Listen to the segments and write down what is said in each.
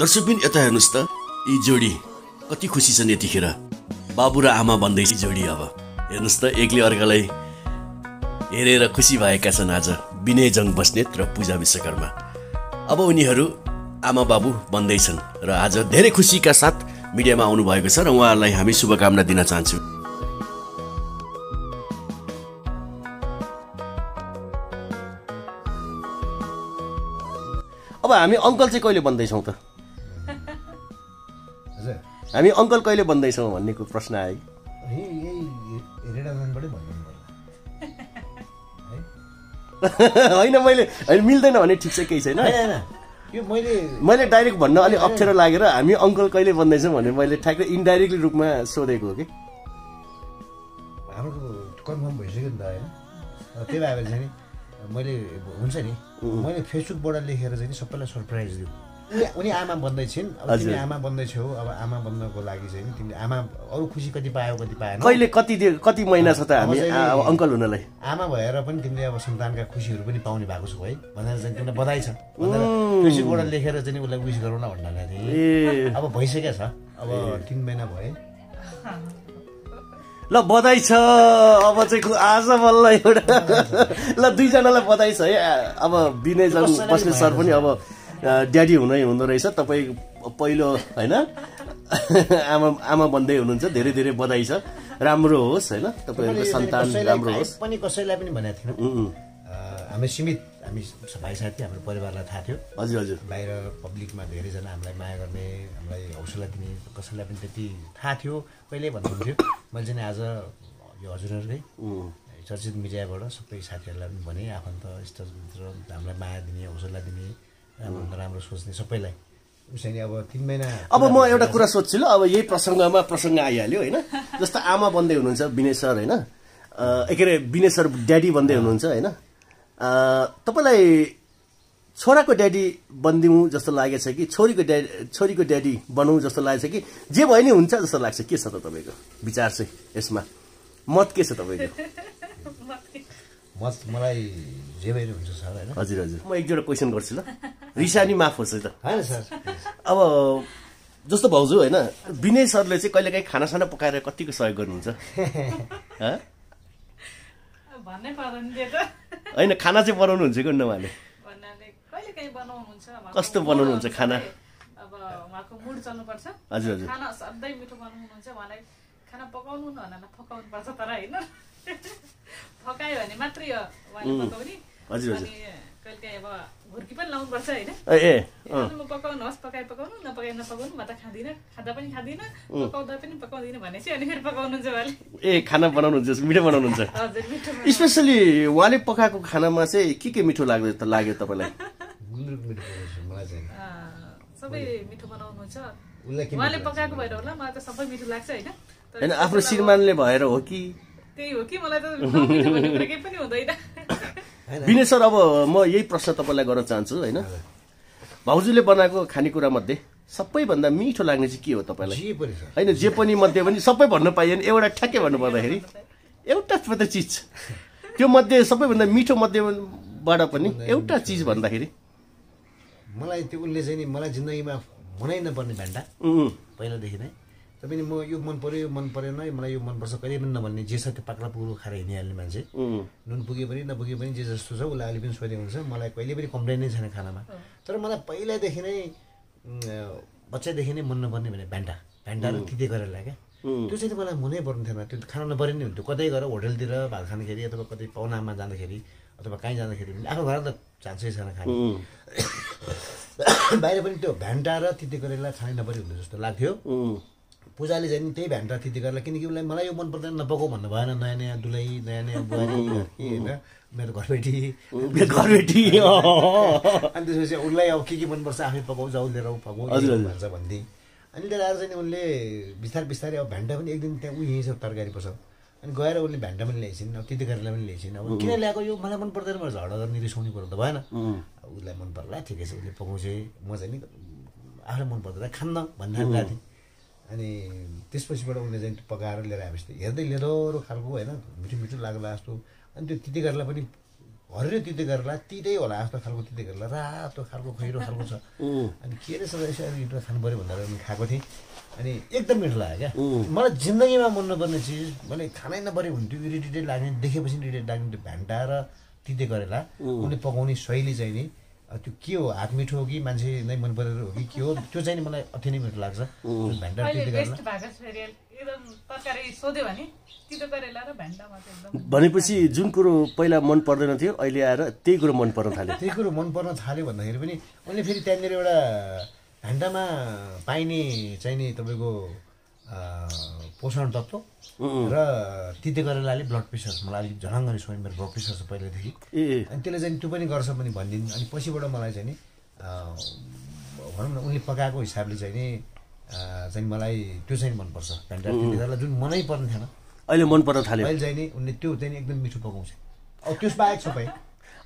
दर्शक पनि यता हेर्नुहोस् त। यी जोडी कति खुसी छन् यतिखेर। बाबु र आमा भन्दैछ जोडी अब। हेर्नुहोस् त एकले अर्कालाई हेरेर खुसी भएका छन् आज। विनय जङ बस्नेत र पूजा विश्वकर्मा। अब उनीहरू आमा बाबु बन्दैछन् र आज धेरै खुसीका साथ मिडियामा आउनु भएको छ र उहाँहरूलाई हामी शुभकामना दिन चाहन्छौँ। अब हामी अङ्कल चाहिँ कहिले बन्दैछौँ त? हामी अङ्कल कहिले बन्दैछौँ भन्ने को प्रश्न आयो पर्ला होइन मैले होइन मिल्दैन भने ठिक छ केही छैन। मैले डाइरेक्ट भन्न अलिक अप्ठ्यारो लागेर हामी अङ्कल कहिले बन्दैछौँ भनेर मैले ठ्याक्कै इन्डाइरेक्टली रूपमा सोधेको हो कि? हाम्रो कन्फर्म भइसक्यो नि त होइन? त्यही भएर चाहिँ मैले हुन्छ नि मैले फेसबुकबाट लेखेर चाहिँ सबैलाई सरप्राइज दिउँ। उनी उनी आमा बन्दैछिन् अब तिमी। आमा बन्दैछौ अब आमा बन्नको लागि चाहिँ तिमीले आमा अरू खुसी कति पायो कति पाएन। कहिले कति कति महिना छ त हामी? अङ्कल हुनलाई। आमा भएर पनि तिमीले अब सन्तानका खुसीहरू पनि पाउने भएको छौ है। भनेर चाहिँ तिमीलाई बधाई छ। भनेर फेसबुकबाट लेखेर चाहिँ उसलाई विस गरौँ न भन्नाले थिएँ ए। अब भइसकेको छ। अब तिन महिना भए ल बधाई छ। अब चाहिँ आज बल्ल एउटा। ल दुईजनालाई बधाई छ है। अब विनय बस्ने सर पनि अब ड्याडी हुनै हुँदो रहेछ। तपाईँ पहिलो होइन? आमा आमा भन्दै हुनुहुन्छ। धेरै धेरै बधाई छ। राम्रो होस् होइन? तपाईँहरूको सन्तान राम्रो होस्। पनि कसैलाई पनि भनेको थिएन। हामी सीमित हामी भाइ साथी हाम्रो परिवारलाई थाहा थियो। हजुर हजुर। बाहिर पब्लिकमा धेरैजना हामीलाई माया गर्ने हामीलाई हौसला दिने कसैलाई पनि त्यति थाहा थियो। कहिले भन्नुहुन्थ्यो? मैले चाहिँ आज यो हजुरहरूकै चर्चित मिडियाबाट सबै साथीहरूलाई पनि भने। आफन्त इष्टमित्र हामीलाई माया दिने हौसला दिने। राम्रो नराम्रो सोच्ने सबैलाई। उसै नि अब तिन महिना अब म एउटा कुरा सोध्छु ल अब यही प्रसङ्गमा प्रसङ्ग आइहाल्यो होइन? जस्तो आमा बन्दै हुनुहुन्छ विनय सर होइन? अ, के अरे विनय सर ड्याडी बन्दै हुनुहुन्छ होइन? अ, तपाईँलाई छोराको ड्याडी बनिदिउँ जस्तो लागेको छ कि छोरीको ड्याडी छोरीको ड्याडी बनाउँ जस्तो लागेको छ कि? जे भयो नि हुन्छ जस्तो लाग्छ। के छ त तपाईँको विचार चाहिँ यसमा? मत के छ तपाईँको? म मलाई जे भएर हुन्छ सर होइन? हजुर हजुर। म एक दुईवटा क्वेसन गर्छु ल। रिसानी माफ होस् है त। होइन सर। अब जस्तो भाउजू होइन विनय सरले चाहिँ कहिलेकाहीँ खानासाना पकाएर कतिको सहयोग गर्नुहुन्छ? हँ? भन्नै पर्दैन त्यो त। होइन खाना चाहिँ बनाउनुहुन्छ कि न उहाँले? कस्तो बनाउनुहुन्छ खाना? अब उहाँको मुड चल्नुपर्छ। हजुर, हजुर। खाना सधैँ मिठो बनाउनुहुन्छ उहाँलाई खाना पकाउनु न पकाउनु पर्छ तर होइन? पकायो भने मात्रै हो उहाँले पकाउने हजुर, हजुर। अब पनि लाउनुपर्छ होइन। ए ए अँ, म पकाउनुहोस् पकाइ पकाउनु नपकाइ नपकाउनु म त खाँदिनँ खाँदा पनि खाँदिनँ पकाउँदा पनि पकाउँदिनँ भनेपछि अनि फेरि पकाउनुहुन्छ उहाँले। ए खाना बनाउनुहुन्छ मिठो बनाउनुहुन्छ। हजुर मिठो स्पेसली उहाँले पकाएको खानामा चाहिँ के के मिठो लाग्यो त लाग्यो तपाईँलाई? गुन्द्रुक मिठो बनाउँछु मलाई चाहिँ। अँ, सबै मिठो बनाउनुहुन्छ। उहाँले? पकाएको भएर होला मलाई त सबै मिठो लाग्छ होइन। तर होइन आफ्नो श्रीमानले भएर हो कि? त्यही हो? कि मलाई त केही पनि हुँदैन। विनय सर अब म यही प्रश्न तपाईँलाई गर्न चाहन्छु होइन? भाउजूले बनाएको खानेकुरा मध्ये सबैभन्दा मिठो लाग्ने चाहिँ के हो तपाईँलाई? होइन जे पनि मध्ये पनि सबै भन्नु पाइएन एउटा ठ्याक्कै भन्नु पर्दाखेरि एउटा मात्रै चिज। त्यो मध्ये सबैभन्दा मिठो मध्येबाट पनि एउटा चिज भन्दाखेरि? मलाई त्यो उसले चाहिँ नि मलाई जिन्दगीमा मनै नपर्ने उम्, पहिलादेखि नै। तपाईँ म यो मन पर्यो यो मन परेन है मलाई यो मनपर्छ कहिले पनि नभन्ने जे छ त्यो पाक्ला पुग्रो खाएर हिँडिहाल्ने मान्छे नुन पुगे पनि नपुगे पनि जे जस्तो छ उसलाई अहिले पनि सोधे हुन्छ मलाई कहिले पनि कम्प्लेन नै छैन खानामा तर मलाई पहिल्यैदेखि नै बच्चादेखि नै मन नपर्ने भने भ्यान्टा भ्यान्टा र तिते गरेर क्या त्यो चाहिँ मलाई मनै पर्ने थिएन त्यो खाना नपरे नि हुन्थ्यो कतै गएर होटलतिर भात खाँदाखेरि अथवा कतै पाहुनामा जाँदाखेरि अथवा कहीँ जाँदाखेरि पनि आफ्नो घर त चान्सै छैन खाने बाहिर पनि त्यो भ्यान्टा र तिते गरेला खानै नपरे हुन्थ्यो जस्तो लाग्थ्यो पूजाले चाहिँ त्यही भ्यान्टा तिते गरेला किनकि उसलाई मलाई यो मन पर्दैन नपकाउ भन्नु भएन नयाँ नयाँ दुलै नयाँ नयाँ बुहारी होइन? मेरो घरबेटी घरबेटी अँ। अनि त्यसपछि उसलाई अब के के मनपर्छ आफै पकाउ जाउ लिएर पकाउ। भन्छ भन्थे अनि लिएर आएर चाहिँ उनले बिस्तारै बिस्तारै अब भ्यान्टा पनि एक दिन त्यहाँ उयो यहीँ छ तरकारी पसल अनि गएर उसले भ्यान्टा पनि ल्याइछिन् अब तिते गरेला पनि ल्याइछिन् अब किन ल्याएको? यो मलाई मन पर्दैन भनेर झगडा गर्ने रिसाउने कुरो त भएन। अब उसलाई मन पर्ला ठिकै छ उसले पकाउँछ। म चाहिँ नि आफूलाई मन पर्दैन खान्न भन्ने गएको थिएँ अनि त्यसपछिबाट उसले चाहिँ पकाएर लिएर आएपछि त हेर्दै लेदोरो खालको होइन मिठो मिठो लाग्ला जस्तो। अनि त्यो तिते गरेला पनि हरियो तिते गरेर तितै होला जस्तो खालको तिते गरेर रातो खालको खैरो खालको छ। अनि के रहेछ रहेछ अब हिँडेर खानु पऱ्यो भनेर अनि खाएको थिएँ। अनि एकदम मिठो लाग्यो क्या। मलाई जिन्दगीमा मन नपर्ने चिज मैले खानै नपऱ्यो हुन्थ्यो इरिटेटेड लाग्ने देखेपछि इरिटेट लाग्ने त्यो भेन्टा र तिते गरेला उसले पकाउने शैली चाहिँ नि त्यो के हो? हात मिठो हो कि मान्छे नै मन परेर हो कि के हो? त्यो चाहिँ नि मलाई अति नै मिठो लाग्छ। अहिले भनेपछि जुन कुरो पहिला मन पर्दैन थियो अहिले आएर त्यही कुरो मन पर्न थाल्यो। त्यही कुरो मन पर्न थाल्यो भन्दाखेरि पनि उनले फेरि त्यहाँनिर एउटा भेन्टामा पाइने चाहिँ नि तपाईँको पोषण तत्त्व र तिते करेलाले ब्लड प्रेसर मलाई अलिक झडङ्ग स्वयं मेरो ब्लड प्रेसर छ ए। अनि त्यसले चाहिँ त्यो पनि गर्छ पनि भनिदिन्। अनि पछिबाट मलाई चाहिँ नि भनौँ न उनले पकाएको हिसाबले चाहिँ नि चाहिँ मलाई त्यो चाहिँ मनपर्छ। भेन्टा तिते जुन मनै पर्ने थिएन। अहिले मन पर्न थाल्यो। अहिले चाहिँ नि उनले त्यो चाहिँ एकदम मिठो पकाउँछ। अब त्यस बाहेक सबै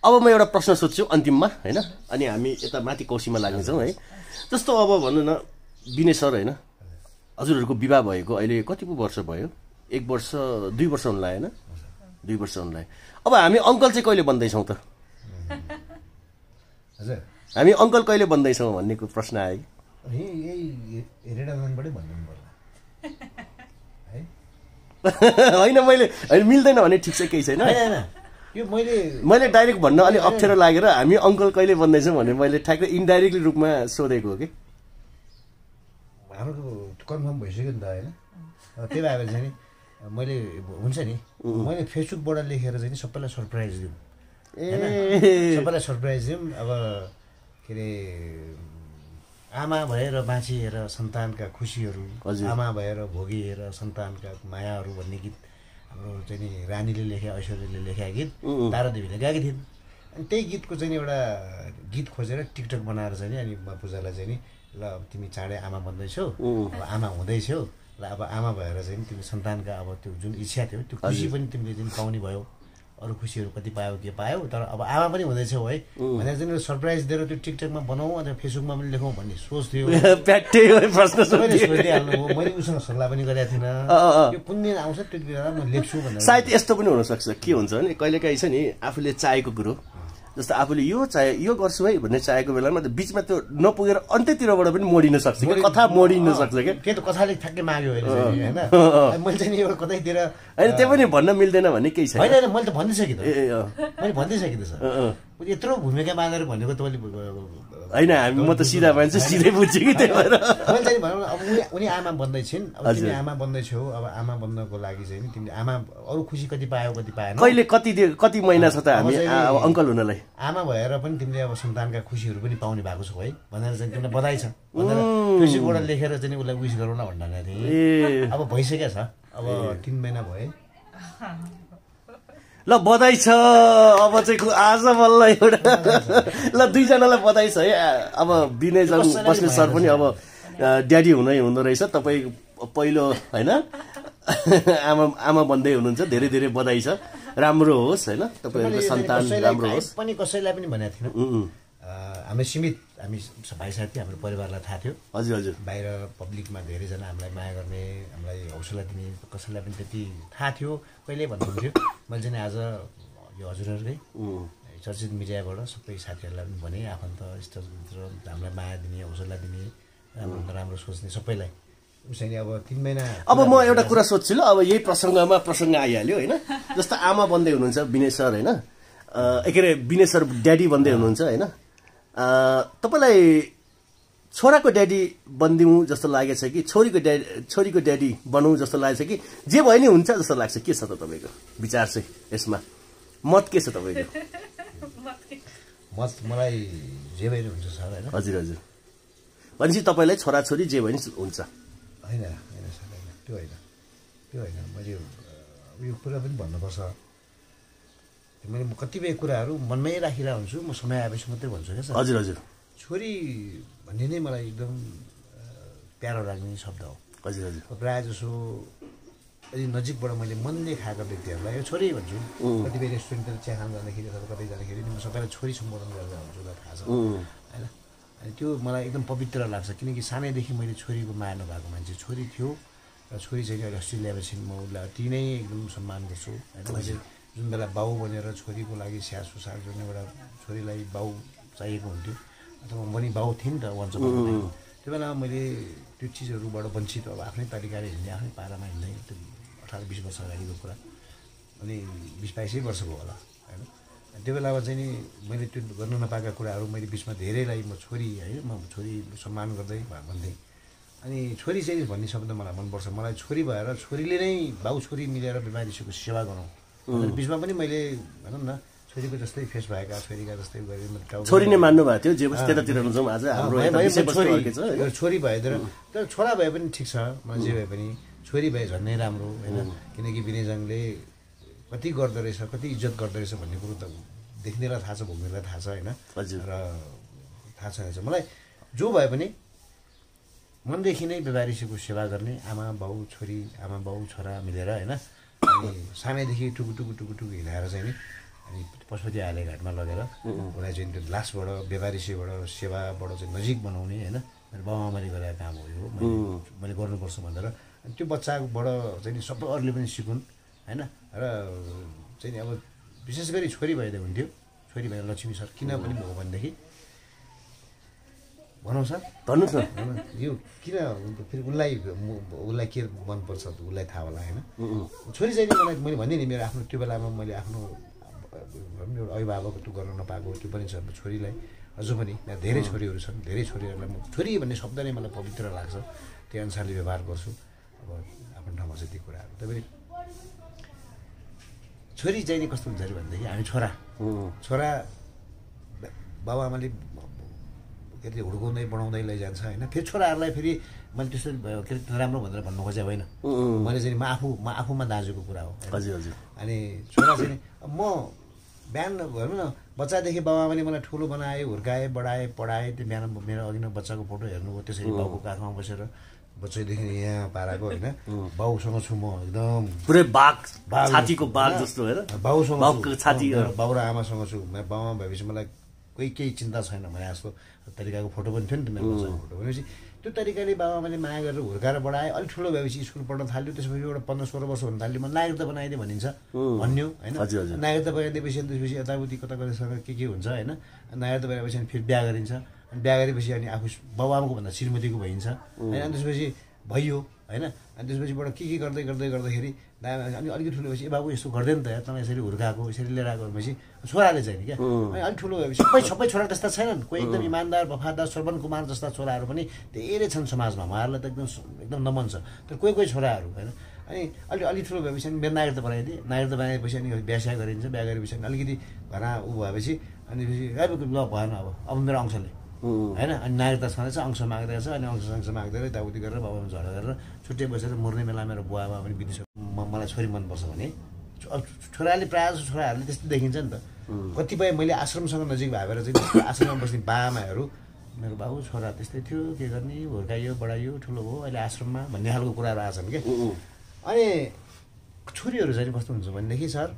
अब म एउटा प्रश्न सोध्छु अन्तिममा होइन? अनि हामी यता माथि कौसीमा लाग्नेछौँ है? जस्तो अब भनौँ न विनय सर होइन? हजुरहरूको विवाह भएको अहिले कति पो वर्ष भयो? एक वर्ष दुई वर्ष हुन लाग्यो होइन? दुई वर्ष हुन लाग्यो अब हामी अङ्कल चाहिँ कहिले बन्दैछौँ त? हजुर। हामी अङ्कल कहिले बन्दैछौँ भन्ने प्रश्न आयो होइन मैले होइन मिल्दैन भने ठिक छ केही छैन। यो मैले मैले डाइरेक्ट भन्न अलिक अप्ठ्यारो लागेर हामी अङ्कल कहिले बन्दैछौँ भने मैले ठ्याक्कै इन्डाइरेक्टली रूपमा सोधेको हो कि? हाम्रो कन्फर्म भइसक्यो नि त होइन? त्यही भएर चाहिँ मैले हुन्छ नि मैले फेसबुकबाट लेखेर चाहिँ सबैलाई सरप्राइज दिउँ। ए। सबैलाई सरप्राइज दिउँ। अब के अरे आमा भएर बाँचिएर सन्तानका खुसीहरू। आमा भएर भोगिएर सन्तानका मायाहरू भन्ने गीत हाम्रो चाहिँ नि रानीले लेखे ऐश्वर्यले लेखेका गीत तारादेवीले गाएकी थिइन्। अनि त्यही गीतको चाहिँ एउटा गीत खोजेर टिकटक बनाएर चाहिँ नि अनि पूजालाई चाहिँ नि ल अब तिमी चाँडै आमा बन्दैछौ। अब आमा हुँदैछौ। ल अब आमा भएर चाहिँ तिमी सन्तानका अब त्यो जुन इच्छा थियो त्यो खुसी पनि तिमीले चाहिँ पाउने भयो। अरू खुसीहरू कति पायो के पायो? तर अब आमा पनि हुँदैछौ है। भनेर चाहिँ सरप्राइज दिएर त्यो टिकटकमा बनाऊ अथवा फेसबुकमा पनि लेखौँ भन्ने सोच थियो सोधिहाल्नु मैले उसँग सल्लाह पनि गरेको थिइनँ। यो कुन दिन आउँछ त्यति बेला म लेख्छु भनेर। सायद यस्तो पनि हुनसक्छ। के हुन्छ भने कहिलेकाहीँ छ नि आफूले चाहेको कुरो। जस्तो आफूले यो चाहे यो गर्छु है भन्ने चाहेको बेलामा त बिचमा त्यो नपुगेर अन्त्यतिरबाट पनि मोडिन सक्छ क्या कथा मोडिन सक्छ क्या के त कथाले ठ्याक्कै माग्यो होइन? मैले चाहिँ एउटा कतैतिर होइन त्यो पनि भन्न मिल्दैन भन्ने केही छैन। होइन मैले त ए, अँ। मैले अँ, अँ। यत्रो भूमिका बाँधेर भनेको तपाईँले होइन हामी म त सिधा मान्छे सिधै बुझ्छु कि त्यही भएर। मैले चाहिँ भनौँ न अब उनी उनी आमा बन्दैछिन् अब हजुर। तिमी आमा बन्दैछौ अब आमा बन्नको लागि चाहिँ नि तिमीले आमा अरू खुसी कति पायो कति पाएन। कहिले कति कति महिना छ त हामी अब अब अङ्कल हुनलाई? आमा भएर पनि तिमीले अब सन्तानका खुसीहरू पनि पाउने भएको छौ है भनेर चाहिँ तिमीलाई बधाई छ। फेसबुकबाट लेखेर चाहिँ उसलाई विस गरौँ न थिएँ ए। अब भइसकेको छ। अब तिन महिना भयो। ल बधाई छ। अब चाहिँ आज बल्ल एउटा ल दुईजनालाई बधाई छ है। अब विनय जङ कसैलाई बस्ने सर पनि अब ड्याडी हुनै हुँदो रहेछ। तपाईँ पहिलो होइन? आमा आमा भन्दै हुनुहुन्छ। धेरै धेरै बधाई छ। राम्रो होस् होइन? तपाईँहरूको सन्तान राम्रो होस्। पनि कसैलाई पनि भनेको। अँ, हामी सीमित हामी भाइ साथी हाम्रो परिवारलाई थाहा थियो। हजुर हजुर। बाहिर पब्लिकमा धेरैजना हामीलाई माया गर्ने हामीलाई हौसला दिने कसैलाई पनि त्यति थाहा थियो कहिले भन्नुहुन्थ्यो। मैले चाहिँ आज यो हजुरहरूकै चर्चित मिडियाबाट सबै साथीहरूलाई पनि भने आफन्त इष्टमित्र हामीलाई माया दिने हौसला दिने राम्रो राम्रो सोच्ने सबैलाई। उसै नि अब तिन महिना अब म एउटा कुरा सोध्छु ल अब यही प्रसङ्गमा प्रसङ्ग आइहाल्यो होइन? जस्तो आमा बन्दै हुनुहुन्छ विनय सर होइन? के अरे विनय सर ड्याडी बन्दै हुनुहुन्छ होइन? तपाईँलाई छोराको ड्याडी बनिदिउँ जस्तो लागेछ कि छोरीको ड्याडी छोरीको ड्याडी बनौँ जस्तो लागेछ कि? जे भयो नि हुन्छ जस्तो लाग्छ। के छ त तपाईँको विचार चाहिँ यसमा? मत के छ तपाईँको? म मलाई जे भएर हुन्छ सर होइन? हजुर हजुर। भनेपछि तपाईँलाई छोराछोरी जे भयो नि हुन्छ। होइन होइन सर होइन। त्यो होइन। त्यो होइन। मैले यो कुरा पनि भन्नुपर्छ। मैले म कतिपय कुराहरू मनमै राखिरहेको हुन्छु म समय आएपछि मात्रै भन्छु क्या सर। हजुर हजुर। छोरी भन्ने नै मलाई एकदम प्यारो लाग्ने शब्द हो। हजुर हजुर। प्रायः जसो अलि नजिकबाट मैले मनले खाएका व्यक्तिहरूलाई यो छोरी भन्छु कतिपय रेस्टुरेन्टतिर चिया खान जाँदाखेरि अथवा कतै जाँदाखेरि म सबैलाई छोरी सम्बोधन गरेर हुन्छु ल थाहा छ। होइन? अनि त्यो मलाई एकदम पवित्र लाग्छ किनकि सानैदेखि मैले छोरीको माया नभएको मान्छे छोरी थियो। र छोरी चाहिँ अहिले अस्ट्रेलियामा छिन् म उसलाई अति नै एकदम सम्मान गर्छु। होइन? मैले जुन बेला बाउ बनेर छोरीको लागि स्याहार सुसार जुन एउटा छोरीलाई बाउ चाहिएको हुन्थ्यो अथवा म पनि बाउ थिएँ नि त वन्छ त्यो बेलामा मैले त्यो चिजहरूबाट वञ्चित अब आफ्नै तरिकाले हिँड्ने आफ्नै पारामा हिँड्ने त्यो अठार बिस वर्ष अगाडिको कुरा। अनि बिस बाइसै वर्षको होला होइन? त्यो बेलामा चाहिँ नि मैले त्यो गर्न नपाएका कुराहरू मैले बिचमा धेरैलाई म छोरी है म छोरी सम्मान गर्दै भन्दै अनि छोरी चाहिँ भन्ने शब्द मलाई मनपर्छ। मलाई छोरी भएर छोरीले नै बाउ छोरी मिलेर बिमारीसीको सेवा गरौँ। बिचमा पनि मैले भनौँ न छोरीको जस्तै फेस भएका छोरीका जस्तै गरेर छोरी नै मान्नु भएको थियो जे होस् त्यतातिर आज हाम्रो छोरी भए तर छोरा भए पनि ठिक छ जे भए पनि। छोरी भए झन्नै राम्रो होइन? किनकि विनयजङले कति गर्दो रहेछ कति इज्जत गर्दो रहेछ भन्ने कुरो त देख्नेलाई थाहा छ भोग्नेलाई थाहा छ होइन। र थाहा छ मलाई जो भए पनि मनदेखि नै बेबारिसीको सेवा गर्ने आमा बाउ छोरी आमा बाउ छोरा मिलेर होइन? सानैदेखि टुकु टुकु टुकु टुकु हिँडाएर चाहिँ नि अनि पशुपति आले घाटमा लगेर उसलाई चाहिँ त्यो लासबाट बेबारिसीबाट सेवाबाट चाहिँ नजिक बनाउने होइन। मेरो बाबाआमाले गरेका काम हो यो मैले गर्नुपर्छ भनेर। अनि त्यो बच्चाबाट चाहिँ नि सबै अरूले पनि सिकुन् होइन? र चाहिँ नि अब विशेष गरी छोरी भइदियो हुन्थ्यो। छोरी भएर लक्ष्मी सर किन पनि भयो भनेदेखि भनौँ सर। भन्नुहोस् न यो किन फेरि उसलाई उसलाई के मनपर्छ उसलाई थाहा होला होइन? छोरी चाहिँ मलाई मैले भने नि मेरो आफ्नो त्यो बेलामा मैले आफ्नो एउटा अभिभावक त्यो गर्न नपाएको त्यो पनि छ छोरीलाई। अझ पनि यहाँ धेरै छोरीहरू छन् धेरै छोरीहरूलाई म छोरी भन्ने शब्द नै मलाई पवित्र लाग्छ। त्यही अनुसारले व्यवहार गर्छु। अब आफ्नो ठाउँमा चाहिँ ती कुराहरू। तपाईँ छोरी चाहिँ नि कस्तो हुन्छ अरे भनेदेखि हामी छोरा। छोरा बाबाआमाले के अरे हुर्काउँदै बढाउँदै लैजान्छ होइन। फेरि छोराहरूलाई फेरि मैले त्यसरी भयो के अरे राम्रो भनेर भन्नु खोजेको होइन। मैले चाहिँ म आफू म आफूमा दाजुको कुरा हो? हजुर हजुर। अनि छोरा चाहिँ म बिहान भनौँ न बच्चादेखि बाबाआमाले मलाई ठुलो बनाए हुर्काए बढाए पढाए त्यो बिहान मेरो अघि नै बच्चाको फोटो हेर्नुभयो त्यसरी बाउको काखमा बसेर बच्चैदेखि यहाँ पाराको होइन। बाउसँग छु म एकदम। पुरै बाघ छातीको बाघ? जस्तो होइन? बाउसँग बाउ र आमासँग छु। मेरो बाउमा भएपछि मलाई कोही केही चिन्ता छैन भने जस्तो तरिकाको फोटो पनि थियो नि त मेरो बच्चाको फोटो भनेपछि त्यो तरिकाले बाबाआमाले माया गरेर हुर्काएर बढाए। अलिक ठुलो भएपछि स्कुल पढ्न थाल्यो। त्यसपछि एउटा पन्ध्र सोह्र वर्ष हुन थाल्यो। म नागरिकता बनाइदिएँ भनिन्छ। भन्यो होइन। नागरिकता बनाइदिएपछि अनि त्यसपछि यताउति कता कतासँग के के हुन्छ होइन? नागरिकता बनाएपछि अनि फेरि बिहा गरिन्छ। अनि बिहा गरेपछि अनि आफू बाबुआमाको भन्दा श्रीमतीको भइन्छ। होइन? अनि त्यसपछि भइयो होइन? अनि त्यसपछिबाट के के गर्दै गर्दै गर्दाखेरि अनि अलिकति ठुलो भएपछि ए बाबु यस्तो गर्दैन त तँलाई यसरी हुर्काएको यसरी लिएर आएको भनेपछि छोराले चाहिँ नि क्या? अनि अलिक ठुलो भएपछि सबै सबै छोरा त्यस्ता छैनन्। कोही एकदम इमान्दार वफादार श्रवण कुमार जस्ता छोराहरू पनि धेरै छन् समाजमा। उहाँहरूलाई त एकदम एकदम नमन छ। तर कोही कोही छोराहरू होइन अनि अलिक अलिक ठुलो भएपछि अनि मेरो नागरिकता बनाइदिएँ। नागरिकता बनाएपछि अनि बिहा गरिन्छ। बिहा गरेपछि अनि अलिकति घरमा ऊ भएपछि अनि ल भएन अब। अब मेरो अंशले होइन? अनि नागरिकता छँदैछ अंश माग्दैछ अनि अंश अंश माग्दै यताउति गरेर बाबामा झगडा गरेर छुट्टै बसेर मर्ने बेला मेरो बुवामा पनि बितिसक्यो मलाई छोरी मनपर्छ भने। छोराले प्रायः जस्तो छोराहरूले त्यस्तो देखिन्छ नि त। कतिपय मैले आश्रमसँग नजिक भएर चाहिँ आश्रममा बस्ने बाआमाहरू मेरो बाबु छोरा त्यस्तै थियो के गर्ने हुर्काइयो बढाइयो ठुलो भयो अहिले आश्रममा भन्ने खालको कुराहरू आएछन् क्या अनि छोरीहरू चाहिँ कस्तो हुन्छ भनेदेखि सर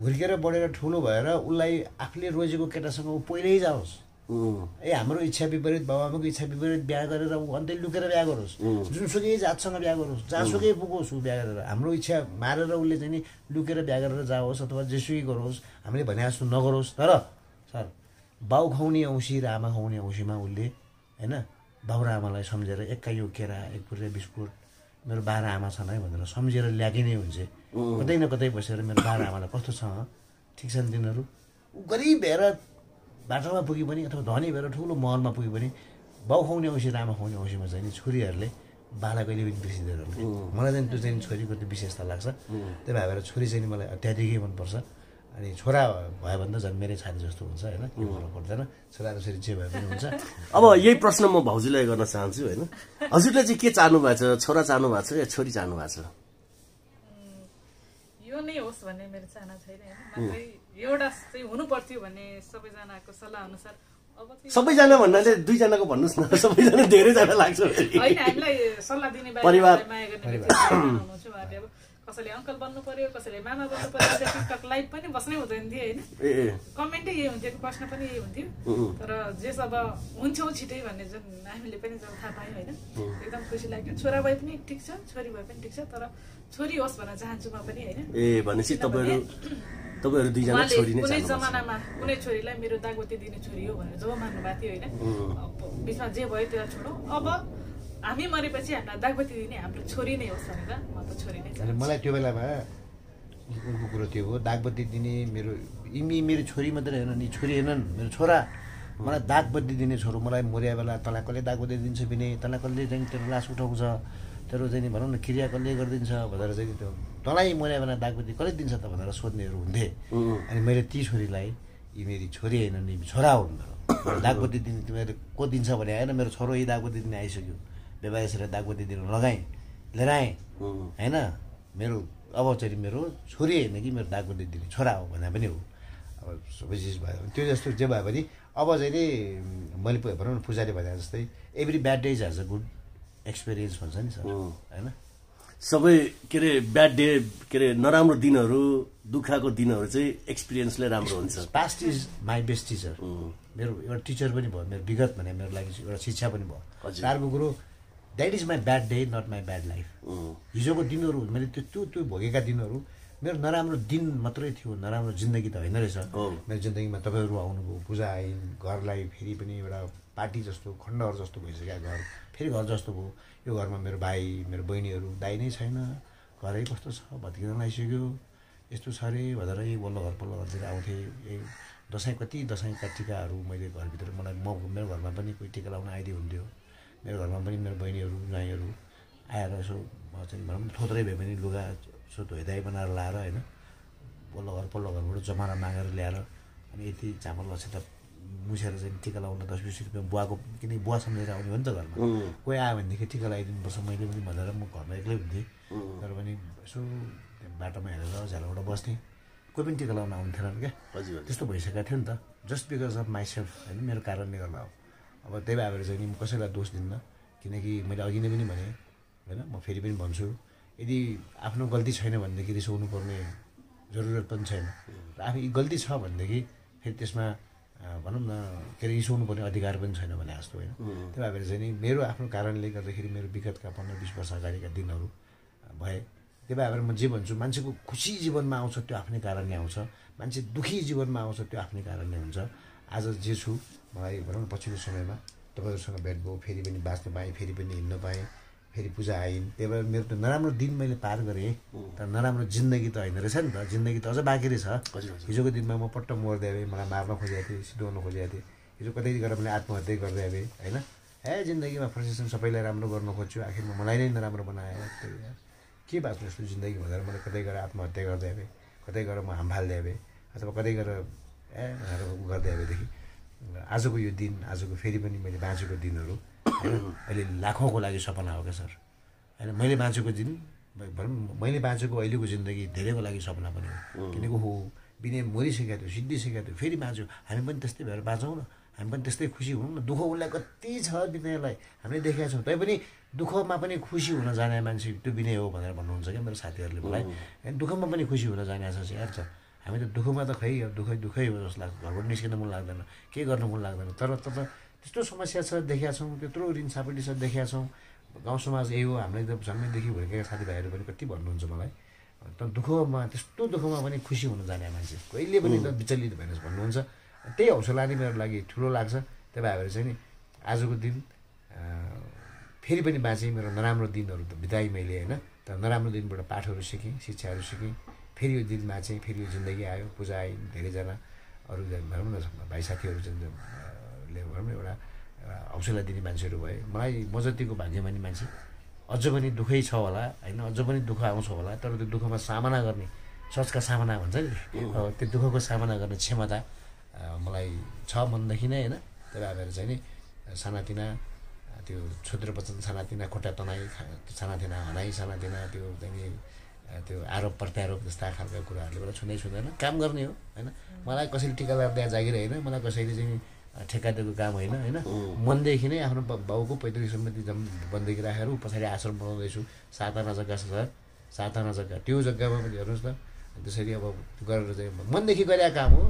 हुर्केर बढेर ठुलो भएर उसलाई आफूले रोजेको केटासँग ऊ पहिल्यै जाओस्। ए हाम्रो इच्छा विपरीत बाबाआमाको इच्छा विपरीत बिहा गरेर ऊ अन्तै लुकेर बिहा गरोस्। जुनसुकै जातसँग बिहा गरोस् जहाँसुकै पुगोस् ऊ बिहा गरेर। हाम्रो इच्छा मारेर उसले चाहिँ नि लुकेर बिहा गरेर जाओस् अथवा जेसुकै गरोस् हामीले भने जस्तो नगरोस्। तर सर बाउ खुवाउने औँसी र आमा खुवाउने औँसीमा उसले होइन बाउ र आमालाई सम्झेर एक काइयो केरा एक पुर्रे बिस्कुट मेरो बाह्र आमा छन् है भनेर सम्झेर ल्याएकै नै हुन्छ। कतै न कतै बसेर मेरो बाह्र आमालाई कस्तो छ ठिक छन् तिनीहरू? ऊ गरिब भएर बाटोमा पुगे पनि अथवा धनी भएर ठुलो महलमा पुगे पनि बाउ खुवाउने औँसी आमा खुवाउने औँसीमा चाहिँ नि छोरीहरूले बाला कहिले पनि बिर्सिँदैन। मलाई चाहिँ त्यो चाहिँ छोरीको त्यो विशेषता लाग्छ। त्यही भएर छोरी चाहिँ मलाई अत्याधिकै मनपर्छ। अनि छोरा भयो भने त झन् मेरै छाती जस्तो हुन्छ होइन? केही फरक पर्दैन। छोरा र छोरी जे भए पनि हुन्छ। अब यही प्रश्न म भाउजूलाई गर्न चाहन्छु होइन? हजुरले चाहिँ के चाहनु भएको छ? छोरा चाहनु भएको छ या छोरी चाहनु भएको छ? यो नै होस् भन्ने मेरो चाहना छैन होइन मात्रै एउटा चाहिँ हुनु पर्थ्यो भन्ने सबैजनाको सल्लाह अनुसार अब चाहिँ सबैजना भन्नाले दुईजनाको भन्नुहोस् न सबैजना धेरैजना लाग्छ। होइन हामीलाई सल्लाह दिने परिवार। माया गर्ने मान्छे हुनुहुन्छ, उहाँहरूले अब कसैले अङ्कल बन्नु पर्यो कसैले मामा बन्नु पर्यो टिकटक लाइभ पनि बस्नै हुँदैन थियो होइन? कमेन्टै यही हुन्थ्यो प्रश्न पनि यही हुन्थ्यो। तर जेस अब हुन्छौ छिटै भन्ने जुन हामीले पनि जब थाहा पायौँ होइन एकदम खुसी लाग्यो। छोरा भए पनि ठिक छ छोरी भए पनि ठिक छ तर छोरी होस् भन्न चाहन्छु म पनि होइन। ए भनेपछि तपाईँहरू तपाईँहरू दुईजना छोरी नै कुनै जमानामा कुनै छोरीलाई मेरो दागोती दिने छोरी हो भनेर जब मान्नु भएको थियो होइन बिचमा जे भयो त्यसलाई छोडौँ। अब हामी मरेपछि हामीलाई दागोती दिने हाम्रो छोरी नै होस् भनेर म त छोरी नै मलाई त्यो बेलामा उनको कुरो त्यो हो दागबत्ती दिने मेरो यिनी मेरो छोरी मात्रै होइन नि छोरी होइनन् मेरो छोरा। मलाई दागबत्ती दिने छोरो मलाई मर्या बेला तँलाई कसले दागबत्ती दिन्छ भने तँलाई कसले चाहिँ तेरो लास उठाउँछ तेरो चाहिँ भनौँ न क्रिया कसले गरिदिन्छ भनेर चाहिँ त्यो तँलाई मर्या बेला दागबत्ती कसले दिन्छ त भनेर सोध्नेहरू हुन्थे। अनि मैले ती छोरीलाई यी मेरी छोरी होइन नि छोरा हुन् मेरो दागबत्ती दिने तिमीहरू को दिन्छ भने होइन मेरो छोरो यही दागबत्ती दिने आइसक्यो। व्यवसायीलाई दागबत्ती दिनु लगाएँ। लिएर आएँ होइन? मेरो अब चाहिँ मेरो छोरी होइन कि मेरो दागबत्ती दिने छोरा हो भने पनि हो। अब सबै चिज भयो भने त्यो जस्तो जे भयो भने अब चाहिँ नि मैले भनौँ न पूजाले भने जस्तै every bad days has a good experience भन्छ नि सर. होइन? सबै के अरे ब्याड डे के अरे नराम्रो दिनहरू दुःखको दिनहरू चाहिँ एक्सपिरियन्सले राम्रो हुन्छ। Past is my best teacher मेरो एउटा टिचर पनि भयो मेरो विगत भने मेरो लागि एउटा शिक्षा पनि भयो। अर्को कुरो that is my bad day not my bad life हिजोको दिनहरू मैले त्यो त्यो त्यो भोगेका दिनहरू मेरो नराम्रो दिन मात्रै थियो नराम्रो जिन्दगी त होइन रहेछ। मेरो जिन्दगीमा तपाईँहरू आउनुभयो पूजा आइन् घरलाई फेरि पनि एउटा पार्टी जस्तो खण्डहरू जस्तो भइसक्यो घर फेरि घर जस्तो भयो। यो घरमा मेरो भाइ मेरो बहिनीहरू दाइ नै छैन। घरै कस्तो छ? भत्किन लागिसक्यो यस्तो छ अरे? भनेर यही वल्लो घर पल्लो घरतिर आउँथेँ। यही दसैँ कति? दसैँका टिकाहरू मैले घरभित्र मलाई म मेरो घरमा पनि कोही टिका लाउन आइदियो हुन्थ्यो। मेरो घरमा पनि मेरो बहिनीहरू ज्वाइँहरू आएर यसो भनौँ थोत्रै भए पनि लुगा यसो धोइधाइ बनाएर लाएर होइन पल्लो घर पल्लो घरबाट जमारा मागेर ल्याएर अनि यति चामल अक्षता मुछेर चाहिँ टिका लाउन दस बिस रुपियाँ बुवाको किनकि बुवा सम्झेर आउने हो नि त घरमा। कोही आयो भनेदेखि टिका लगाइदिनुपर्छ मैले पनि भनेर म घरमा एक्लै हुन्थेँ। तर पनि यसो बाटोमा हेरेर झ्यालबाट बस्थेँ। कोही पनि टिका लगाउन आउँथेनन् क्या। त्यस्तो भइसकेको थियो नि त। जस्ट बिकज अफ माइसेल्फ होइन मेरो कारणले गर्दा हो। अब त्यही भएर चाहिँ नि म कसैलाई दोष दिन्न किनकि मैले अघि नै पनि भनेँ होइन म फेरि पनि भन्छु यदि आफ्नो गल्ती छैन भनेदेखि रिसाउनु पर्ने जरुरत पनि छैन। र आफू गल्ती छ भनेदेखि फेरि त्यसमा भनौँ न के अरे रिसाउनु पर्ने अधिकार पनि छैन भने जस्तो होइन। त्यही भएर चाहिँ नि मेरो आफ्नो कारणले गर्दाखेरि मेरो विगतका पन्ध्र बिस वर्ष अगाडिका दिनहरू भए त्यही भएर म जे भन्छु मान्छेको खुसी जीवनमा आउँछ त्यो आफ्नै कारणले आउँछ मान्छे दुःखी जीवनमा आउँछ त्यो आफ्नै कारणले हुन्छ। आज जे छु मलाई भनौँ न पछिल्लो समयमा तपाईँहरूसँग भेट भयो फेरि पनि बाँच्न पाएँ फेरि पनि हिँड्न पाएँ फेरि पूजा आइन्। त्यही भएर मेरो त नराम्रो दिन मैले पार गरेँ। तर नराम्रो जिन्दगी त होइन रहेछ नि त। जिन्दगी त अझ बाँकी रहेछ। हिजोको दिनमा म पट्ट मर्दै भएँ मलाई मार्न खोजेको थिएँ सिधाउन खोजेको थिएँ। हिजो कतै गएर मैले आत्महत्या गर्दै भएँ होइन? ए जिन्दगीमा फ्रस्ट्रेसन सबैलाई राम्रो गर्न खोज्छु। आखिरमा मलाई नै नराम्रो बनायो। के बाँच्नु यस्तो जिन्दगी भनेर मैले कतै गएर आत्महत्या गर्दै भएँ कतै गएर म हाम फाल्दै भएँ अथवा कतै गएर ए भनेर गर्दै भएदेखि आजको यो दिन आजको फेरि पनि मैले बाँचेको दिनहरू अहिले लाखौँको लागि सपना हो क्या सर? होइन मैले बाँचेको दिन भनौँ मैले बाँचेको अहिलेको जिन्दगी धेरैको लागि सपना पनि हो। किनकि हो बिने मरिसकेको थियो सिद्धिसकेको थियो फेरि बाँच्यो। हामी पनि त्यस्तै भएर बाँचौँ न। हामी पनि त्यस्तै खुसी हुँ न। दुःख उसलाई कति छ विनयलाई हामीले देखेका छौँ। तैपनि दुःखमा पनि खुसी हुन जाने मान्छे त्यो विनय हो भनेर भन्नुहुन्छ क्या मेरो साथीहरूले मलाई। होइन दुःखमा पनि खुसी हुन जाने आशा चाहिँ यार छ? हामी त दुःखमा त खै दुःखै दुःखै हो जस्तो लाग्छ। घरबाट निस्किन मन लाग्दैन। केही गर्न मन लाग्दैन? तर तर त्यस्तो समस्या छ देखेका छौँ त्यत्रो ऋण सापटी छ देखेका छौँ। गाउँ समाज यही हो हामीले त जन्मैदेखि हुर्केका साथीभाइहरू पनि कति भन्नुहुन्छ मलाई। तर दुःखमा त्यस्तो दुःखमा पनि खुसी हुन जाने मान्छे। कहिले पनि त विचलित भएर भन्नुहुन्छ। त्यही हौसला नै मेरो लागि ठुलो लाग्छ। त्यही भएर चाहिँ नि आजको दिन फेरि पनि बाँचेँ। मेरो नराम्रो दिनहरू त बिताएँ मैले होइन? तर नराम्रो दिनबाट पाठहरू सिकेँ शिक्षाहरू सिकेँ। फेरि यो दिन बाँचेँ फेरि यो जिन्दगी आयो। पूजा आयो धेरैजना अरू जन- भनौँ न भाइ साथीहरू चाहिँ अ, ले भनौँ न एउटा हौसला दिने मान्छेहरू भए। मलाई म जतिको भाग्यमानी मान्छे अझ पनि दुःखै छ होला होइन? अझ पनि दुःख आउँछ होला तर त्यो दुःखमा सामना गर्ने सचका सामना भन्छ नि। त्यो दुःखको सामना गर्ने क्षमता मलाई छ मनदेखि नै होइन? त्यही भएर चाहिँ नि सानातिना त्यो क्षुद्र वचन सानातिना खोटा तनाई खा- सानातिना हनाई सानातिना त्यो चाहिँ त्यो आरोप प्रत्यारोप जस्ता खालका कुराहरूले मलाई छुँदै छुँदैन। काम गर्ने हो होइन? मलाई कसैले टिका लगाएर जागिर होइन मलाई कसैले चाहिँ ठेक्का दिएको काम होइन होइन? मनदेखि नै आफ्नो बाउको पैतृक सम्पत्ति जम बन्देकी राखेर ऊ पछाडि आश्रम बनाउँदैछु। सात आना जग्गा छ सर। साधारण जग्गा त्यो जग्गामा पनि हेर्नुहोस् न त्यसरी अब गरेर चाहिँ मनदेखि गरेका काम हो।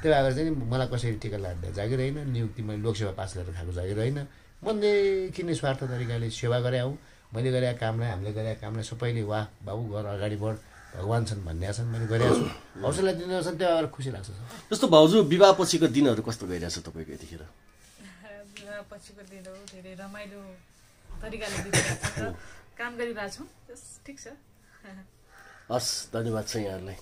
त्यो भएर चाहिँ मलाई कसरी टिका लाग्दा जागिर होइन। नियुक्ति मैले लोकसेवा पास गरेर खाएको जागिर होइन। मनदेखि नै स्वार्थ तरिकाले सेवा गरे हौ। मैले गरेका कामलाई हामीले गरेका कामलाई सबैले वाह बाबु गर अगाडि बढ भगवान् छन् भन्ने छन् मैले गरेको छु। हौसला दिने छन् त्यो भएर खुसी लाग्छ जस्तो भाउजू विवाह पछिको दिनहरू कस्तो गइरहेछ तपाईँको यतिखेर? विवाह पछिको दिनहरू धेरै रमाइलो तरिकाले काम गरिरहेको छौँ। त्यस ठिक छ। हस् धन्यवाद छ यहाँहरूलाई।